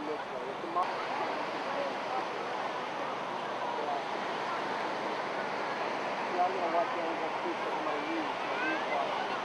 I don't know what games I'm going to use.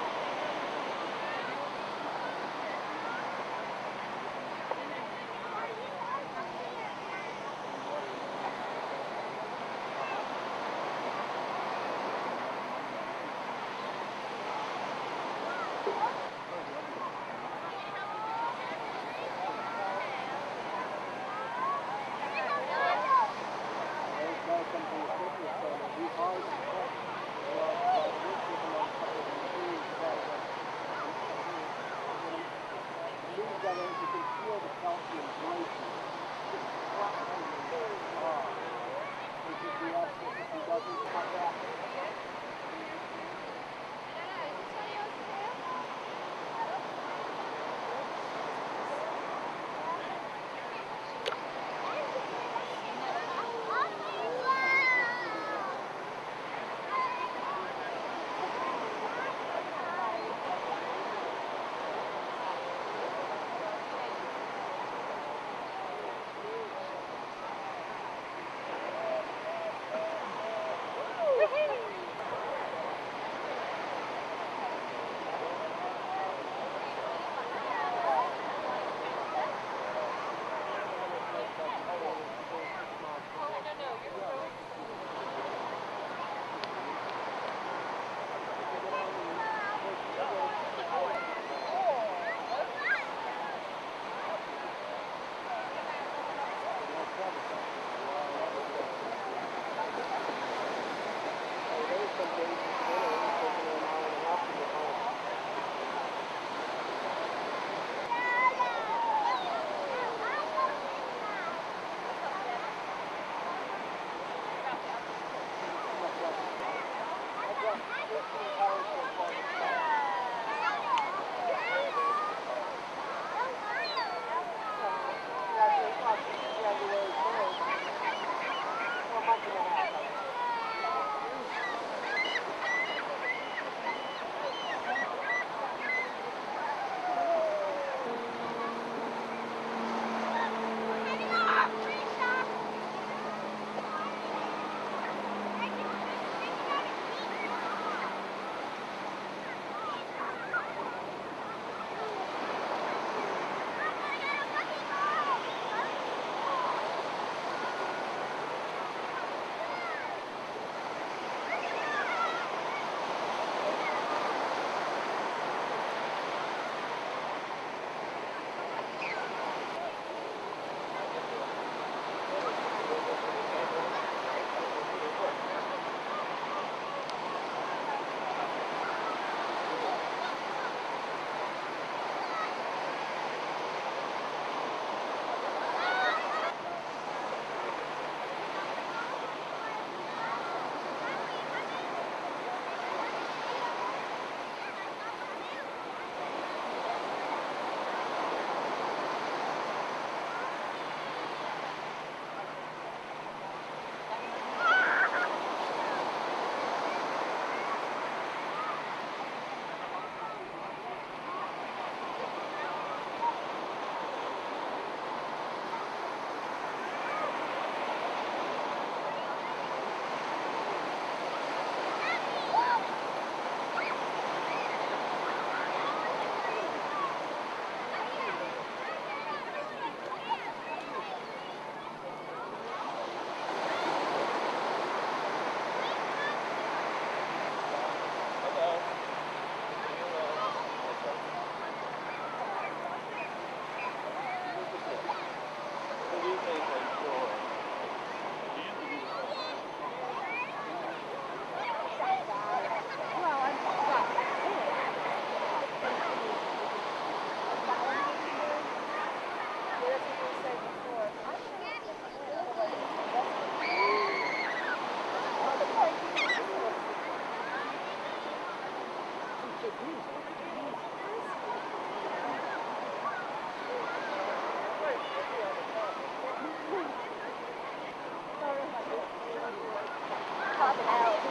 Fucking hell.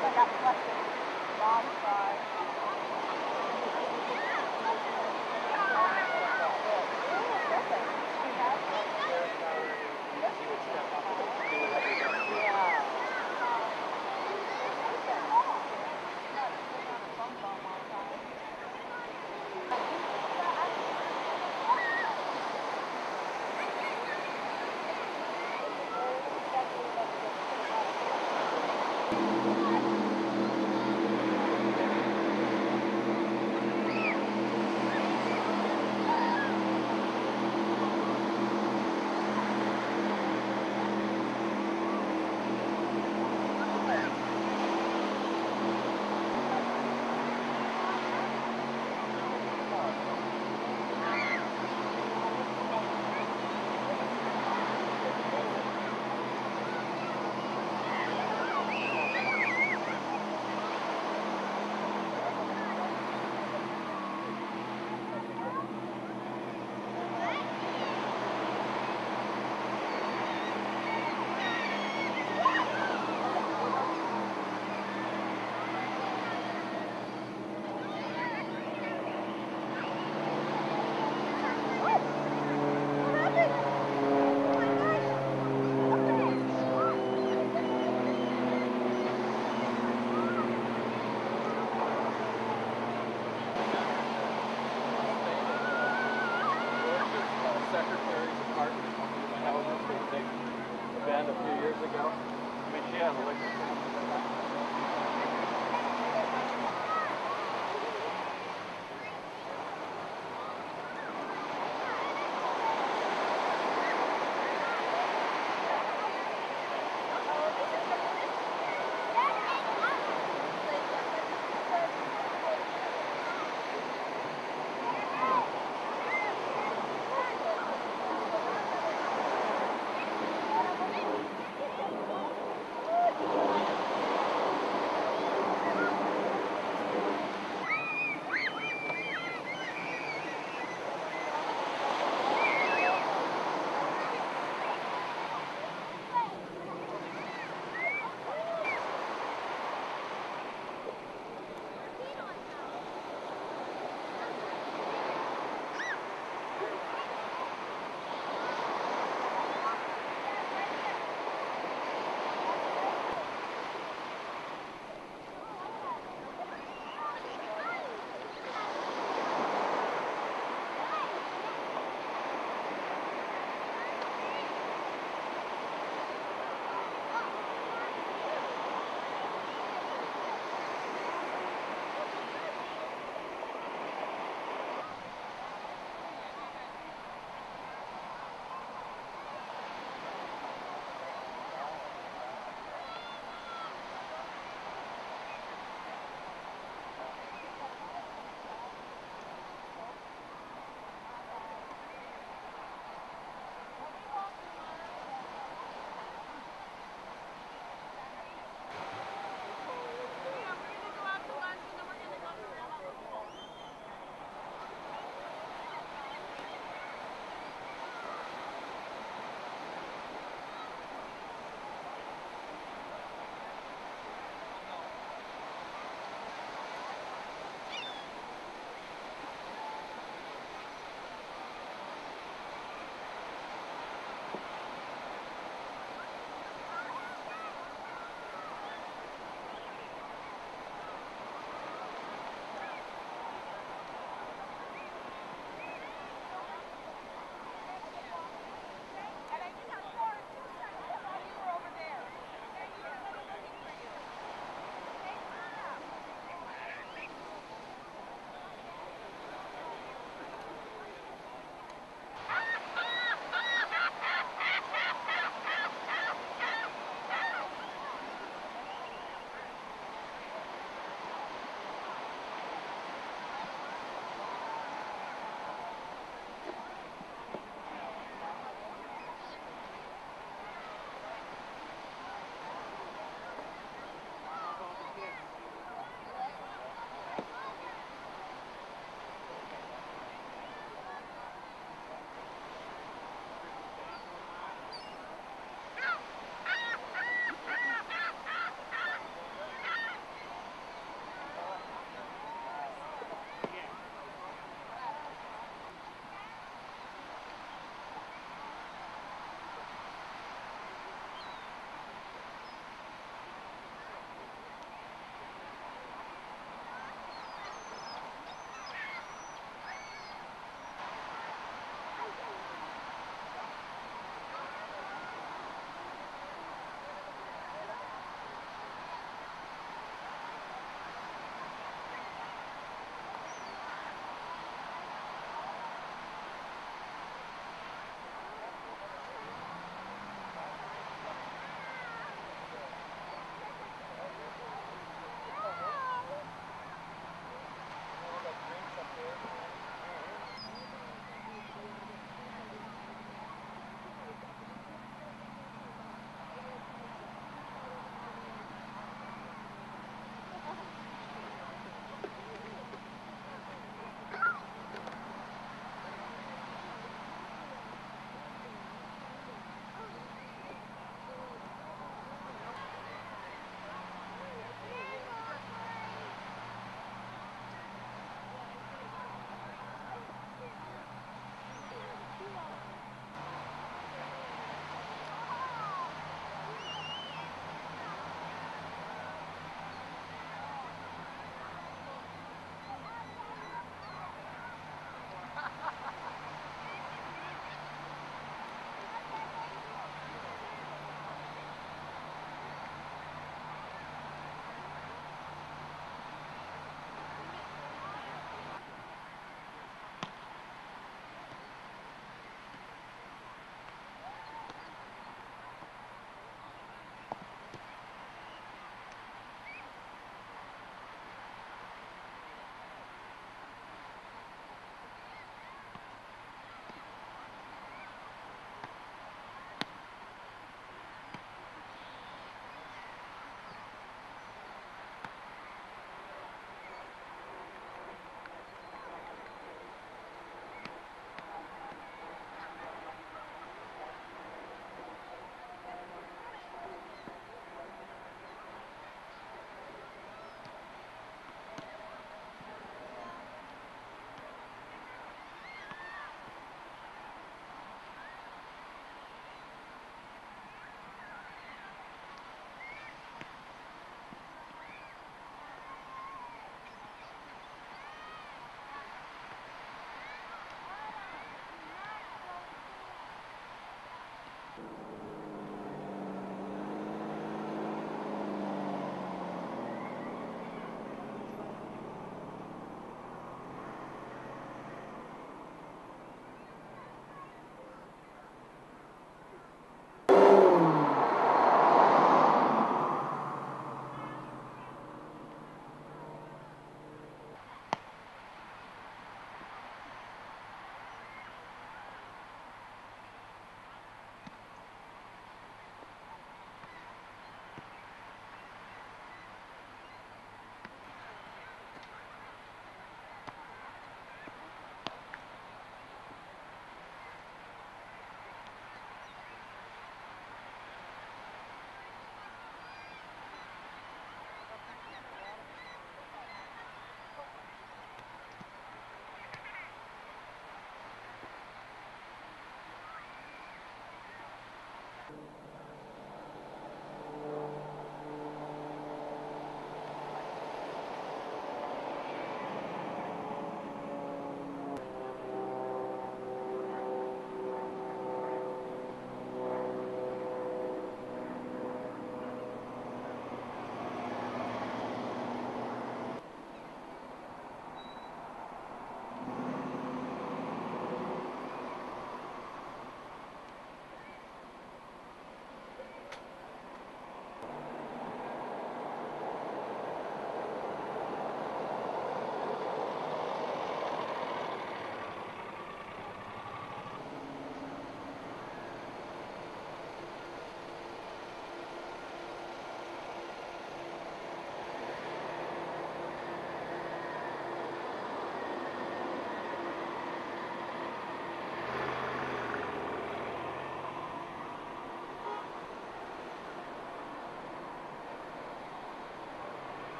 But that fucking bomb side.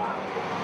Thank you.